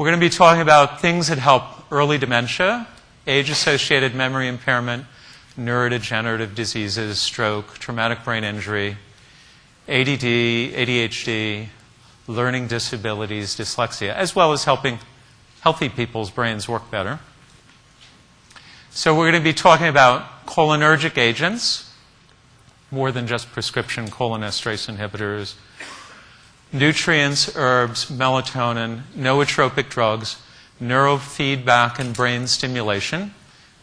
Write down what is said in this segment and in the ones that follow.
We're going to be talking about things that help early dementia, age associated memory impairment, neurodegenerative diseases, stroke, traumatic brain injury, ADD, ADHD, learning disabilities, dyslexia, as well as helping healthy people's brains work better. So, we're going to be talking about cholinergic agents, more than just prescription cholinesterase inhibitors, nutrients, herbs, melatonin, nootropic drugs, neurofeedback and brain stimulation,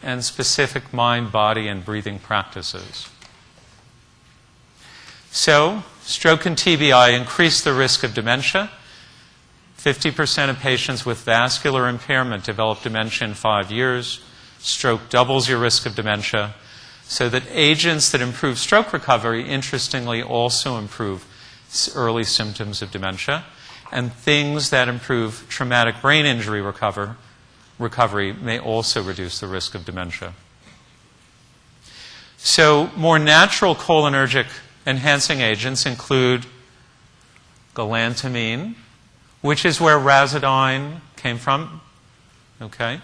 and specific mind, body, and breathing practices. So, stroke and TBI increase the risk of dementia. 50% of patients with vascular impairment develop dementia in five years. Stroke doubles your risk of dementia. So that agents that improve stroke recovery, interestingly, also improve early symptoms of dementia. And things that improve traumatic brain injury recover, recovery may also reduce the risk of dementia. So, more natural cholinergic enhancing agents include galantamine, which is where Razadyne came from, okay?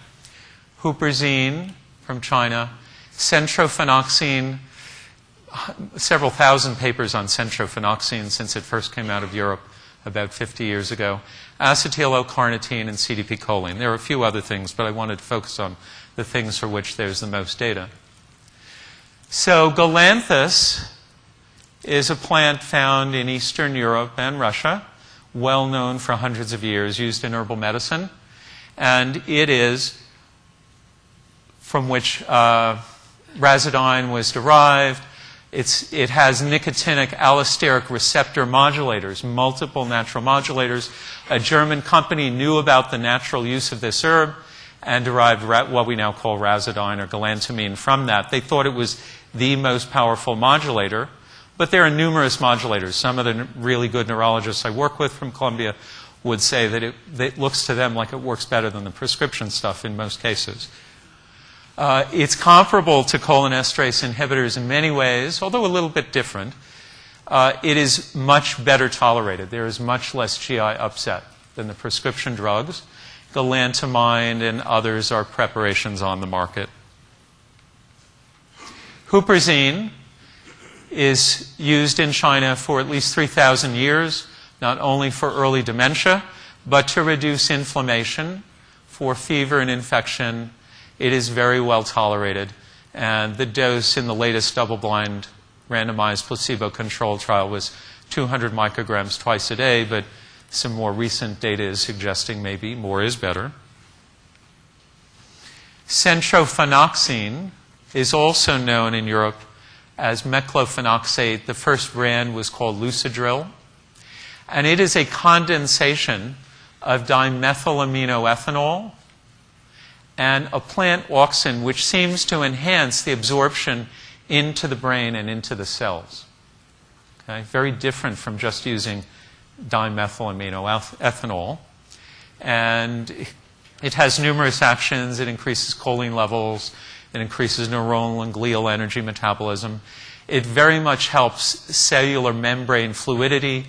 Huperzine from China, centrophenoxine, several thousand papers on centrophenoxine since it first came out of Europe about 50 years ago, acetyl L-carnitine, and CDP choline. There are a few other things, but I wanted to focus on the things for which there's the most data. So, galanthus is a plant found in Eastern Europe and Russia, well known for hundreds of years, used in herbal medicine. And it is from which uh, Razadyne was derived. It's, it has nicotinic allosteric receptor modulators, multiple natural modulators. A German company knew about the natural use of this herb and derived what we now call Razadyne or galantamine from that. They thought it was the most powerful modulator. But there are numerous modulators. Some of the really good neurologists I work with from Columbia would say that it, that it looks to them like it works better than the prescription stuff in most cases. Uh, it's comparable to cholinesterase inhibitors in many ways, although a little bit different. Uh, it is much better tolerated. There is much less GI upset than the prescription drugs. Galantamine and others are preparations on the market. Huperzine is used in China for at least 3,000 years, not only for early dementia, but to reduce inflammation, for fever and infection, it is very well tolerated. And the dose in the latest double blind randomized placebo controlled trial was 200 micrograms twice a day, but some more recent data is suggesting maybe more is better. Centrophenoxine is also known in Europe as meclofenoxate. The first brand was called Lucidril. And it is a condensation of dimethylaminoethanol and a plant auxin, which seems to enhance the absorption into the brain and into the cells. Okay? Very different from just using dimethylaminoethanol. And it has numerous actions. It increases choline levels, it increases neuronal and glial energy metabolism. It very much helps cellular membrane fluidity,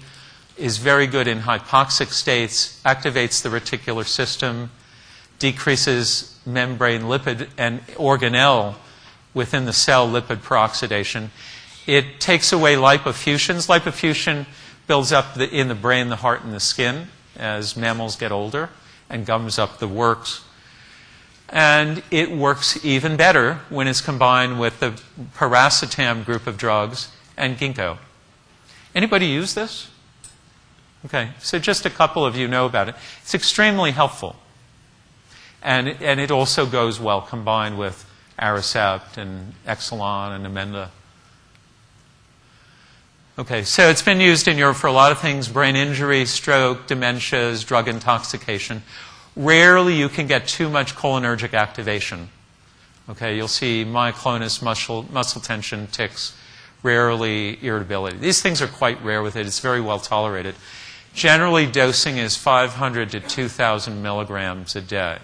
is very good in hypoxic states, activates the reticular system, decreases membrane lipid and organelle within the cell lipid peroxidation. It takes away lipofuscins. Lipofuscin builds up the, in the brain, the heart, and the skin as mammals get older and gums up the works. And it works even better when it's combined with the piracetam group of drugs and ginkgo. Anybody use this? Okay, so just a couple of you know about it. It's extremely helpful. And, and it also goes well combined with Aricept and Exelon and Namenda. Okay, so it's been used in Europe for a lot of things brain injury, stroke, dementias, drug intoxication. Rarely you can get too much cholinergic activation. Okay, you'll see myoclonus, muscle, muscle tension, tics, rarely irritability. These things are quite rare with it. It's very well tolerated. Generally, dosing is 500 to 2,000 milligrams a day.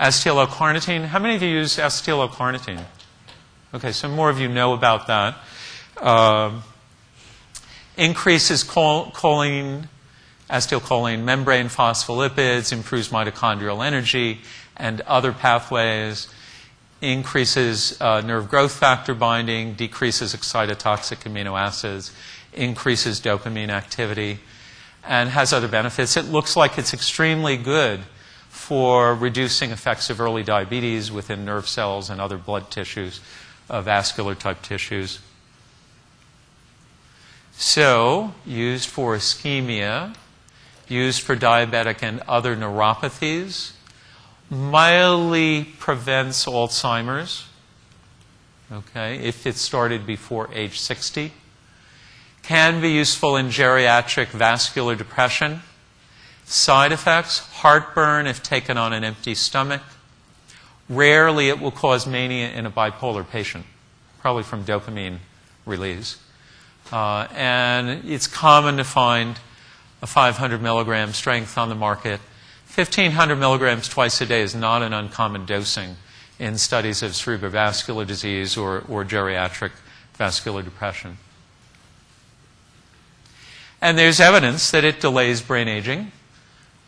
acetyl-L-carnitine. How many of you use acetyl-L-carnitine? Okay, so more of you know about that. Uh, increases choline Acetylcholine membrane phospholipids, improves mitochondrial energy and other pathways, increases uh, nerve growth factor binding, decreases excitotoxic amino acids, increases dopamine activity, and has other benefits. It looks like it's extremely good for reducing effects of early diabetes within nerve cells and other blood tissues, uh, vascular type tissues. So, used for ischemia, used for diabetic and other neuropathies, mildly prevents Alzheimer's, okay, if it started before age 60. Can be useful in geriatric vascular depression. Side effects heartburn if taken on an empty stomach. Rarely it will cause mania in a bipolar patient, probably from dopamine release. Uh, and it's common to find a 500 milligram strength on the market. 1500 milligrams twice a day is not an uncommon dosing in studies of cerebrovascular disease or, or geriatric vascular depression. And there's evidence that it delays brain aging.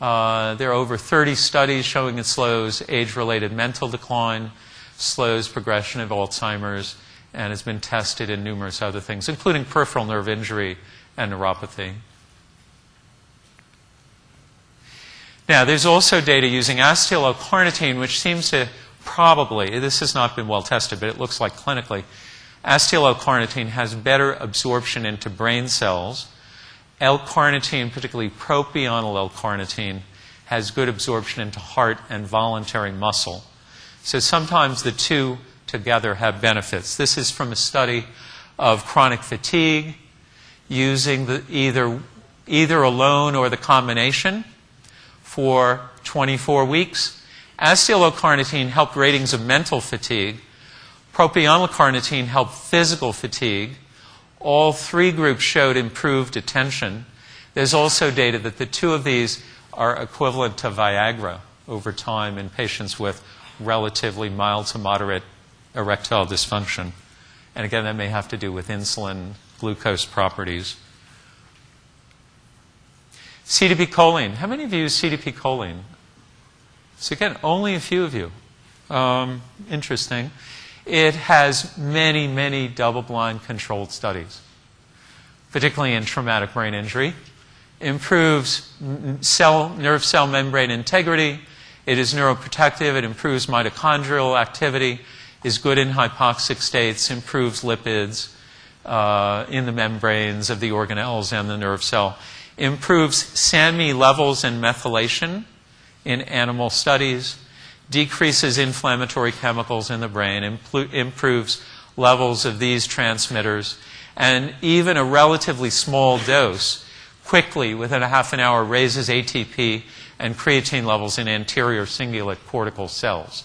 Uh, there are over 30 studies showing it slows age related mental decline, slows progression of Alzheimer's, and has been tested in numerous other things, including peripheral nerve injury and neuropathy. Now, there's also data using acetyl L-carnitine, which seems to probably, this has not been well tested, but it looks like clinically, acetyl L-carnitine has better absorption into brain cells. L-carnitine, particularly propionyl L-carnitine, has good absorption into heart and voluntary muscle. So sometimes the two together have benefits. This is from a study of chronic fatigue using the, either, either alone or the combination for 24 weeks. Acetyl-L-carnitine helped ratings of mental fatigue. Propionyl-carnitine helped physical fatigue. All three groups showed improved attention. There's also data that the two of these are equivalent to Viagra over time in patients with relatively mild to moderate erectile dysfunction. And again, that may have to do with insulin glucose properties. CDP choline. How many of you use CDP choline? So, again, only a few of you. Um, interesting. It has many, many double blind controlled studies, particularly in traumatic brain injury. Improves cell, nerve cell membrane integrity. It is neuroprotective. It improves mitochondrial activity is good in hypoxic states, improves lipids uh, in the membranes of the organelles and the nerve cell, improves SAMe levels and methylation in animal studies, decreases inflammatory chemicals in the brain, improves levels of these transmitters, and even a relatively small dose quickly, within a half an hour, raises ATP and creatine levels in anterior cingulate cortical cells.